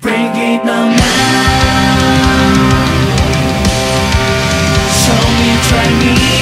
Bringing the now. Show me, try me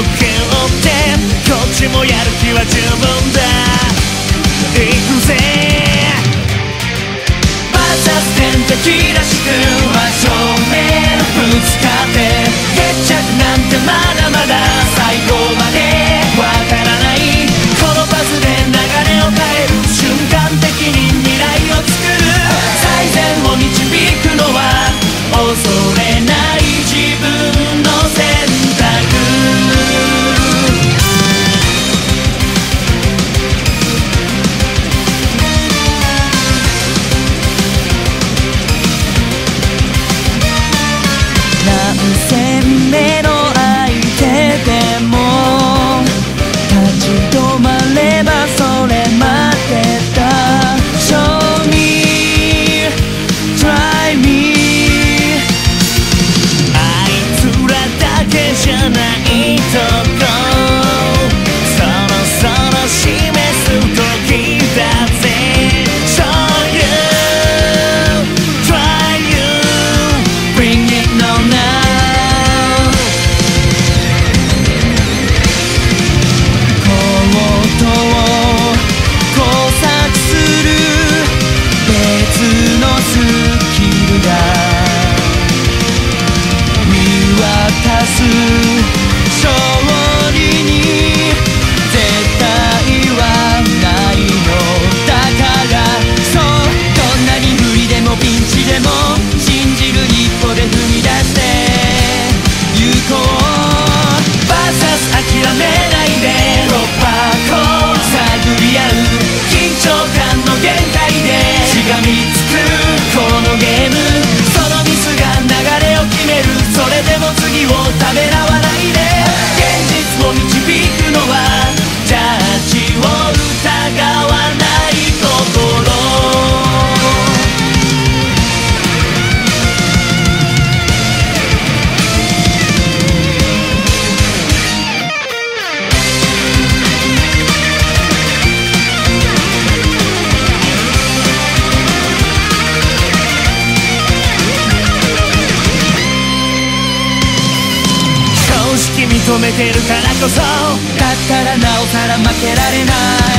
ってこっちもやる気は十分だじゃないとこ求めてるからこそ。だったらなおさら負けられない。